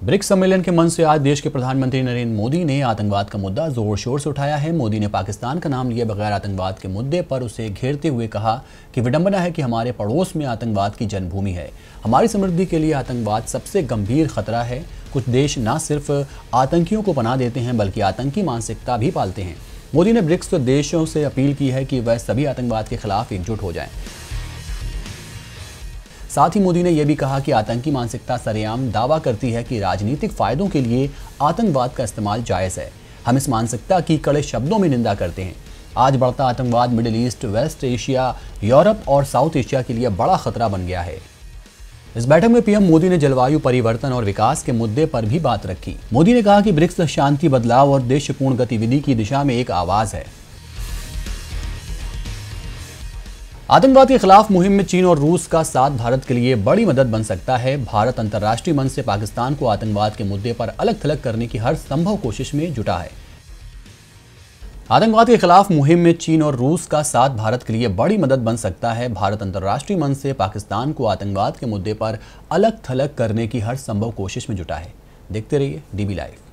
BRICS सम्मेलन के मंच से आज देश के प्रधानमंत्री नरेंद्र मोदी ने आतंकवाद का मुद्दा ज़ोर शोर से उठाया है। मोदी ने पाकिस्तान का नाम लिए बगैर आतंकवाद के मुद्दे पर उसे घेरते हुए कहा कि विडंबना है कि हमारे पड़ोस में आतंकवाद की जन्मभूमि है। हमारी समृद्धि के लिए आतंकवाद सबसे गंभीर खतरा है। कुछ देश न सिर्फ़ आतंकियों को बना देते हैं, बल्कि आतंकी मानसिकता भी पालते हैं। मोदी ने ब्रिक्स देशों से अपील की है कि वह सभी आतंकवाद के खिलाफ एकजुट हो जाएँ। साथ ही मोदी ने यह भी कहा कि आतंकी मानसिकता सरेआम दावा करती है कि राजनीतिक फायदों के लिए आतंकवाद का इस्तेमाल जायज़ है। हम इस मानसिकता की कड़े शब्दों में निंदा करते हैं। आज बढ़ता आतंकवाद Middle East, West Asia, Europe और साउथ एशिया के लिए बड़ा खतरा बन गया है। इस बैठक में पीएम मोदी ने जलवायु परिवर्तन और विकास के मुद्दे पर भी बात रखी। मोदी ने कहा कि ब्रिक्स शांति, बदलाव और देशपूर्ण गतिविधि की दिशा में एक आवाज़ है। आतंकवाद के खिलाफ मुहिम में चीन और रूस का साथ भारत के लिए बड़ी मदद बन सकता है। भारत अंतर्राष्ट्रीय मंच से पाकिस्तान को आतंकवाद के मुद्दे पर अलग थलग करने की हर संभव कोशिश में जुटा है। आतंकवाद के खिलाफ मुहिम में चीन और रूस का साथ भारत के लिए बड़ी मदद बन सकता है। भारत अंतर्राष्ट्रीय मंच से पाकिस्तान को आतंकवाद के मुद्दे पर अलग थलग करने की हर संभव कोशिश में जुटा है। देखते रहिए डीबी लाइव।